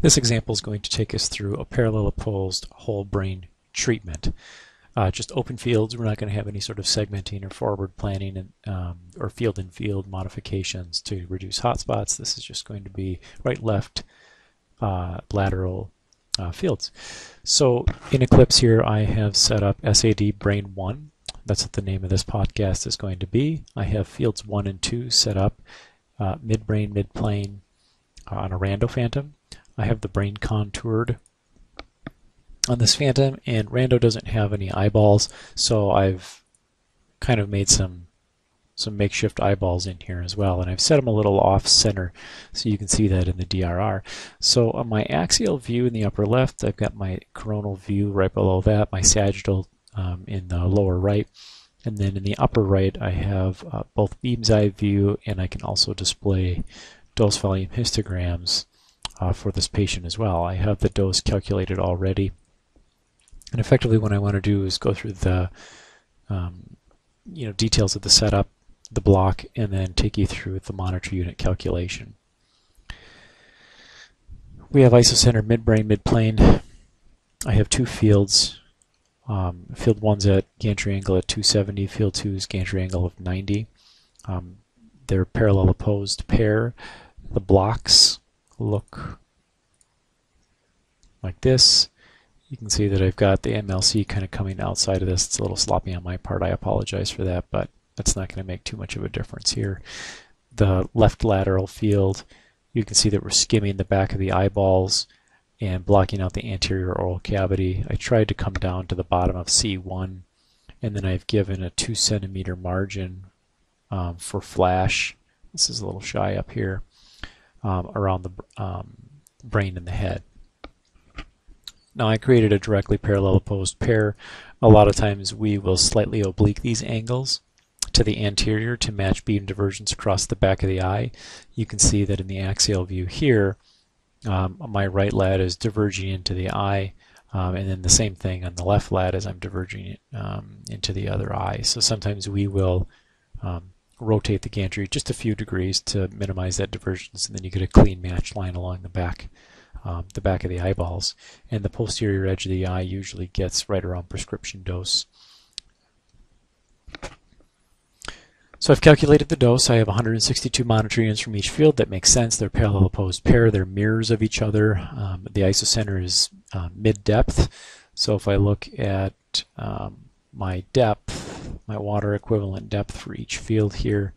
This example is going to take us through a parallel opposed whole brain treatment. Uh, just open fields, we're not going to have any sort of segmenting or forward planning and, um, or field in field modifications to reduce hotspots. This is just going to be right left uh, lateral uh, fields. So in Eclipse here I have set up SAD Brain 1. That's what the name of this podcast is going to be. I have fields 1 and 2 set up uh, midbrain, midplane uh, on a rando phantom. I have the brain contoured on this phantom and rando doesn't have any eyeballs so I've kind of made some some makeshift eyeballs in here as well and I've set them a little off center so you can see that in the DRR. So on my axial view in the upper left I've got my coronal view right below that, my sagittal um, in the lower right and then in the upper right I have uh, both beam's eye view and I can also display dose volume histograms uh, for this patient as well. I have the dose calculated already. And effectively what I want to do is go through the um, you know details of the setup, the block, and then take you through the monitor unit calculation. We have isocenter midbrain, midplane. I have two fields. Um, field 1's at gantry angle at 270, field 2's gantry angle of 90. Um, they're parallel opposed pair. The blocks look like this. You can see that I've got the MLC kind of coming outside of this. It's a little sloppy on my part. I apologize for that, but that's not going to make too much of a difference here. The left lateral field, you can see that we're skimming the back of the eyeballs and blocking out the anterior oral cavity. I tried to come down to the bottom of C1 and then I've given a 2 centimeter margin um, for flash. This is a little shy up here um, around the um, brain and the head. Now I created a directly parallel opposed pair. A lot of times we will slightly oblique these angles to the anterior to match beam divergence across the back of the eye. You can see that in the axial view here, um, my right lat is diverging into the eye, um, and then the same thing on the left lat as I'm diverging um, into the other eye. So sometimes we will um, rotate the gantry just a few degrees to minimize that divergence and then you get a clean match line along the back um, the back of the eyeballs and the posterior edge of the eye usually gets right around prescription dose. So I've calculated the dose. I have 162 monitor units from each field. That makes sense. They're parallel opposed pair. They're mirrors of each other. Um, the isocenter is uh, mid-depth. So if I look at um, my depth, my water equivalent depth for each field here.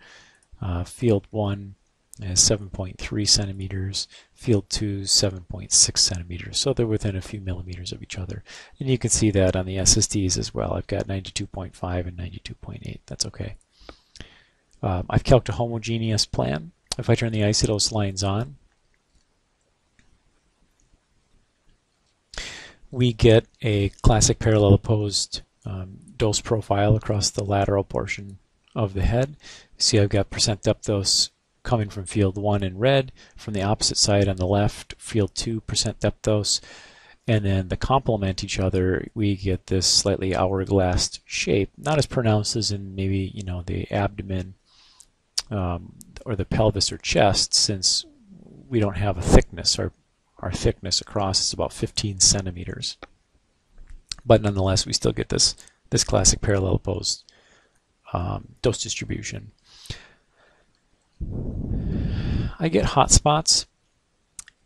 Uh, field 1 is 7.3 centimeters, field 2 is 7.6 centimeters, so they're within a few millimeters of each other. And you can see that on the SSDs as well. I've got 92.5 and 92.8, that's okay. Um, I've calculated a homogeneous plan. If I turn the isodose lines on, we get a classic parallel opposed um, dose profile across the lateral portion of the head. See I've got percent depth dose coming from field 1 in red, from the opposite side on the left, field 2 percent depth dose, and then the complement each other, we get this slightly hourglass shape, not as pronounced as in maybe you know the abdomen um, or the pelvis or chest, since we don't have a thickness. Our our thickness across is about 15 centimeters but nonetheless we still get this this classic parallel opposed um, dose distribution. I get hot spots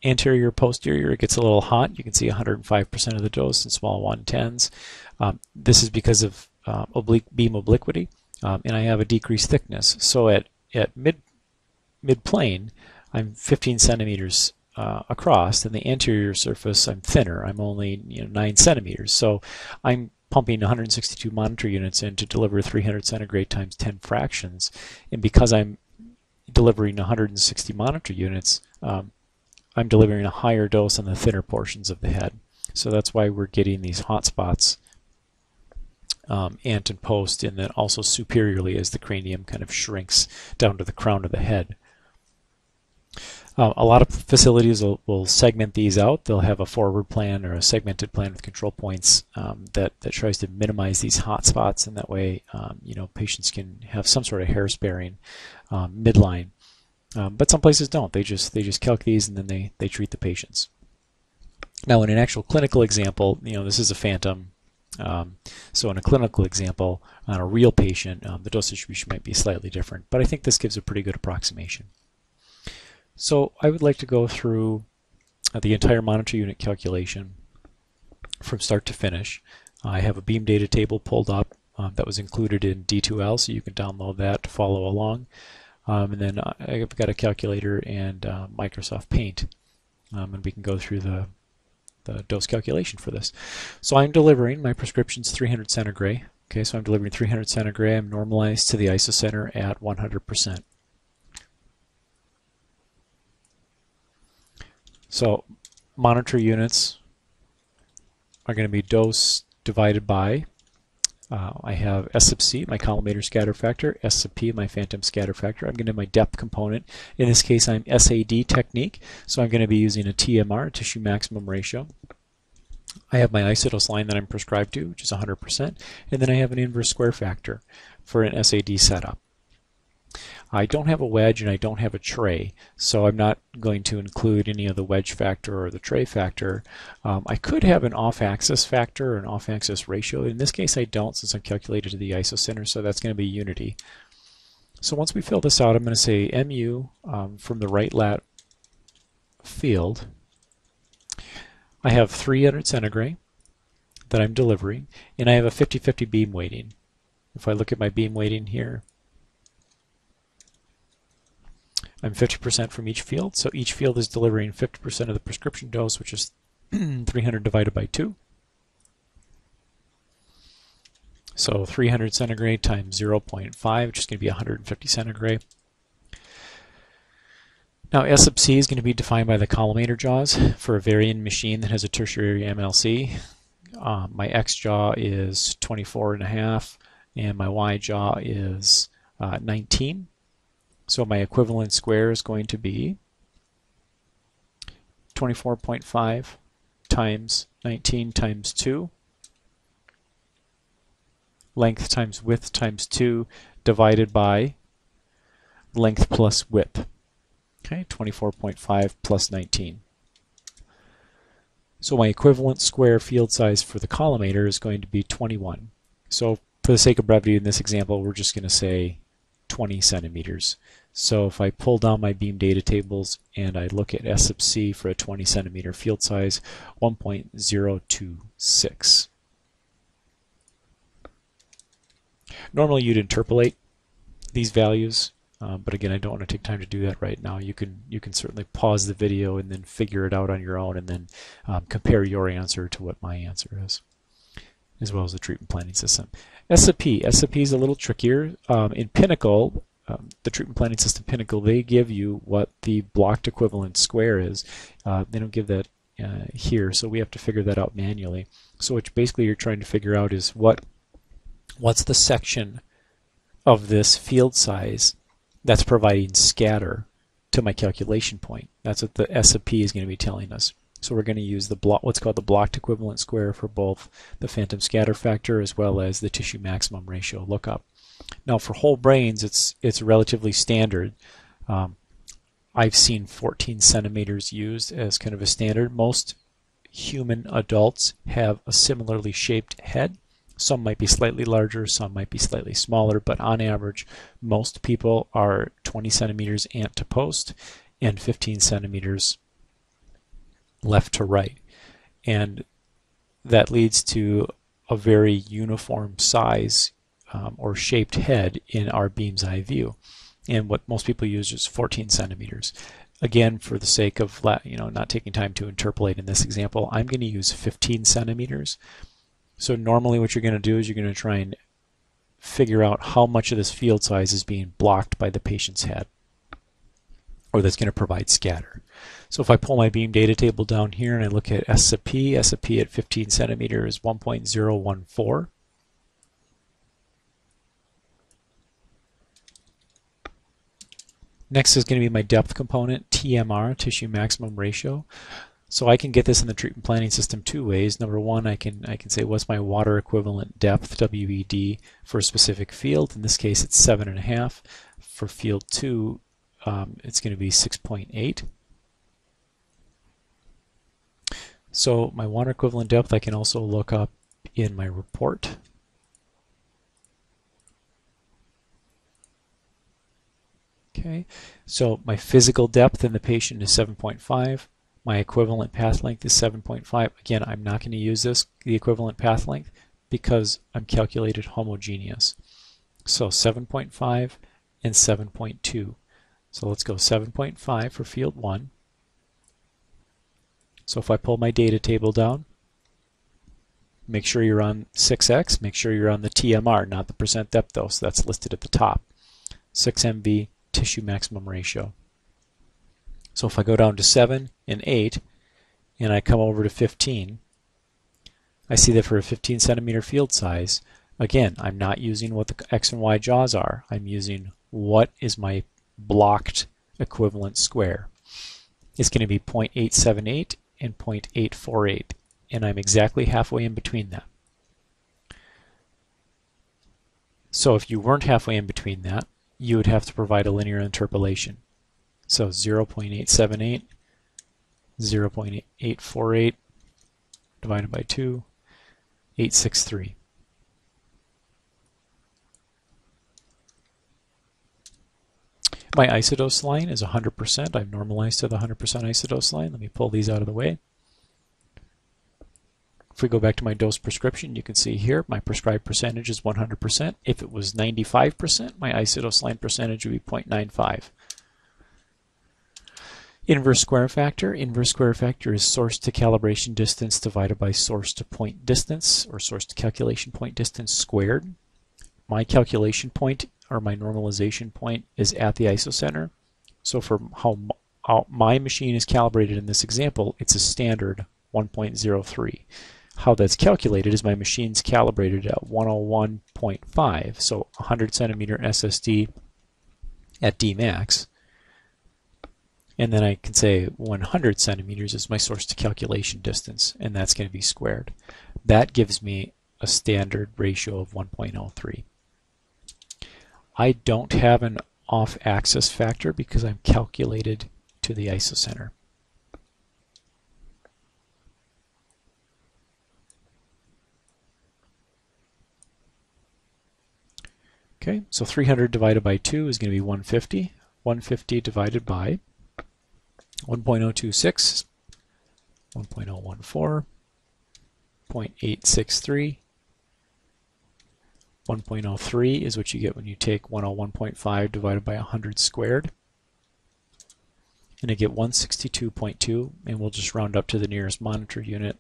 anterior posterior it gets a little hot you can see 105% of the dose in small 110s um, this is because of uh, oblique beam obliquity um, and I have a decreased thickness so at at mid mid plane I'm 15 centimeters uh, across, and the anterior surface I'm thinner. I'm only you know, 9 centimeters. So I'm pumping 162 monitor units in to deliver 300 centigray times 10 fractions. And because I'm delivering 160 monitor units, um, I'm delivering a higher dose on the thinner portions of the head. So that's why we're getting these hot spots um, ant and post, and then also superiorly as the cranium kind of shrinks down to the crown of the head. Uh, a lot of facilities will, will, segment these out. They'll have a forward plan or a segmented plan with control points um, that, that tries to minimize these hot spots, and that way, um, you know, patients can have some sort of hair sparing um, midline. Um, but some places don't. They just they just calc these and then they, they treat the patients. Now, in an actual clinical example, you know, this is a phantom. Um, so in a clinical example, on a real patient, um, the dose distribution might be slightly different, but I think this gives a pretty good approximation. So I would like to go through uh, the entire monitor unit calculation from start to finish. I have a beam data table pulled up um, that was included in D2L, so you can download that to follow along. Um, and then I've got a calculator and uh, Microsoft Paint, um, and we can go through the the dose calculation for this. So I'm delivering my prescription's 300 centigray. Okay, so I'm delivering 300 centigray. I'm normalized to the isocenter at 100%. So monitor units are going to be dose divided by uh, I have S sub C, my collimator scatter factor, S sub P, my phantom scatter factor. I'm going to have my depth component. In this case, I'm SAD technique, so I'm going to be using a TMR, tissue maximum ratio. I have my isodose line that I'm prescribed to, which is 100%, and then I have an inverse square factor for an SAD setup. I don't have a wedge and I don't have a tray, so I'm not going to include any of the wedge factor or the tray factor. Um, I could have an off-axis factor or an off-axis ratio. In this case, I don't since I'm calculated to the isocenter, so that's going to be unity. So once we fill this out, I'm going to say mu um, from the right lat field. I have 300 centigray that I'm delivering, and I have a 50-50 beam weighting. If I look at my beam weighting here, I'm 50% from each field, so each field is delivering 50% of the prescription dose, which is 300 divided by 2. So 300 centigray times 0.5, which is going to be 150 centigray. Now S sub C is going to be defined by the collimator jaws for a Varian machine that has a tertiary MLC. Um, my X jaw is 24 and a half, and my Y jaw is uh, 19. So my equivalent square is going to be 24.5 times 19 times 2 length times width times 2 divided by length plus width. Okay, 24.5 plus 19. So my equivalent square field size for the collimator is going to be 21. So for the sake of brevity in this example, we're just going to say 20 centimeters. So if I pull down my beam data tables and I look at S sub C for a 20 centimeter field size, 1.026. Normally you'd interpolate these values, um, but again I don't want to take time to do that right now. You can you can certainly pause the video and then figure it out on your own and then um, compare your answer to what my answer is, as well as the treatment planning system. SAP. SAP is a little trickier. Um, in Pinnacle, um, the treatment planning system Pinnacle, they give you what the blocked equivalent square is. Uh, they don't give that uh, here, so we have to figure that out manually. So what basically you're trying to figure out is what what's the section of this field size that's providing scatter to my calculation point. That's what the SAP is going to be telling us. So we're going to use the block, what's called the blocked equivalent square for both the phantom scatter factor as well as the tissue maximum ratio lookup. Now for whole brains, it's it's relatively standard. Um, I've seen 14 centimeters used as kind of a standard. Most human adults have a similarly shaped head. Some might be slightly larger, some might be slightly smaller, but on average, most people are 20 centimeters ant to post and 15 centimeters left to right. And that leads to a very uniform size um, or shaped head in our beam's eye view. And what most people use is 14 centimeters. Again, for the sake of you know not taking time to interpolate in this example, I'm going to use 15 centimeters. So normally what you're going to do is you're going to try and figure out how much of this field size is being blocked by the patient's head or that's going to provide scatter. So if I pull my beam data table down here and I look at SAP, sub P, S sub P at 15 centimeters is 1.014. Next is going to be my depth component, TMR, tissue maximum ratio. So I can get this in the treatment planning system two ways. Number one, I can I can say what's my water equivalent depth, WED, for a specific field. In this case, it's seven and a half. For field two, um, it's going to be 6.8. So my water equivalent depth I can also look up in my report. Okay, so my physical depth in the patient is 7.5. My equivalent path length is 7.5. Again, I'm not going to use this, the equivalent path length, because I'm calculated homogeneous. So 7.5 and 7.2. So let's go 7.5 for field 1. So if I pull my data table down, make sure you're on 6x, make sure you're on the TMR, not the percent depth dose. That's listed at the top. 6 MV tissue maximum ratio. So if I go down to 7 and 8, and I come over to 15, I see that for a 15 centimeter field size, again, I'm not using what the x and y jaws are. I'm using what is my blocked equivalent square. It's going to be 0.878 and 0.848, and I'm exactly halfway in between that. So if you weren't halfway in between that, you would have to provide a linear interpolation. So 0.878, 0.848 divided by 2, 863. My isodose line is 100%. I've normalized to the 100% isodose line. Let me pull these out of the way. If we go back to my dose prescription, you can see here my prescribed percentage is 100%. If it was 95%, my isodose line percentage would be 0.95. Inverse square factor. Inverse square factor is source to calibration distance divided by source to point distance, or source to calculation point distance squared. My calculation point, or my normalization point, is at the isocenter. So for how, how my machine is calibrated in this example, it's a standard 1.03 how that's calculated is my machine's calibrated at 101.5, so 100 centimeter SSD at Dmax. And then I can say 100 centimeters is my source to calculation distance, and that's going to be squared. That gives me a standard ratio of 1.03. I don't have an off-axis factor because I'm calculated to the isocenter. Okay, so 300 divided by 2 is going to be 150. 150 divided by 1.026, 1.014, 0.863, 1.03 is what you get when you take 101.5 divided by 100 squared. And I get 162.2, and we'll just round up to the nearest monitor unit.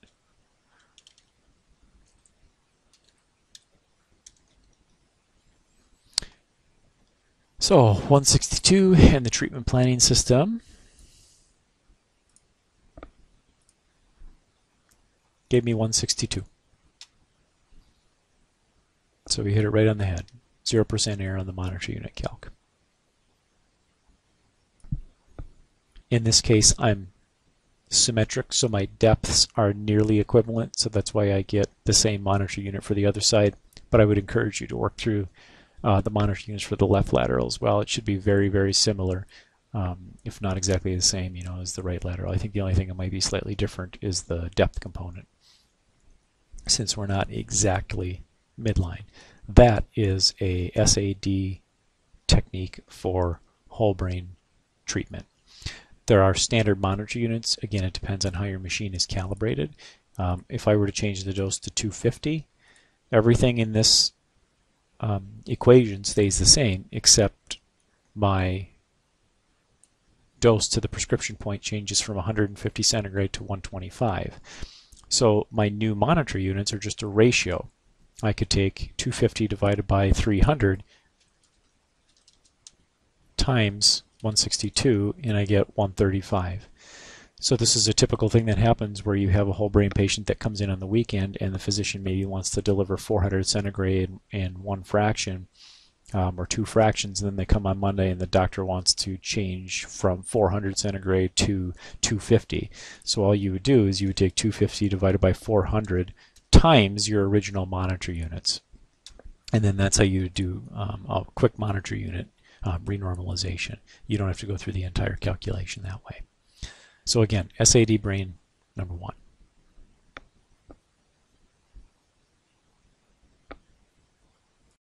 So 162 and the treatment planning system gave me 162. So we hit it right on the head. 0% error on the monitor unit calc. In this case, I'm symmetric, so my depths are nearly equivalent, so that's why I get the same monitor unit for the other side. But I would encourage you to work through uh, the monitor units for the left lateral as well. It should be very, very similar, um, if not exactly the same, you know, as the right lateral. I think the only thing that might be slightly different is the depth component, since we're not exactly midline. That is a SAD technique for whole brain treatment. There are standard monitor units. Again, it depends on how your machine is calibrated. Um, if I were to change the dose to 250, everything in this um, equation stays the same, except my dose to the prescription point changes from 150 centigray to 125. So my new monitor units are just a ratio. I could take 250 divided by 300 times 162 and I get 135. So this is a typical thing that happens where you have a whole brain patient that comes in on the weekend and the physician maybe wants to deliver 400 centigray and one fraction um, or two fractions and then they come on Monday and the doctor wants to change from 400 centigray to 250. So all you would do is you would take 250 divided by 400 times your original monitor units. And then that's how you do um, a quick monitor unit um, renormalization. You don't have to go through the entire calculation that way. So again, SAD brain number one.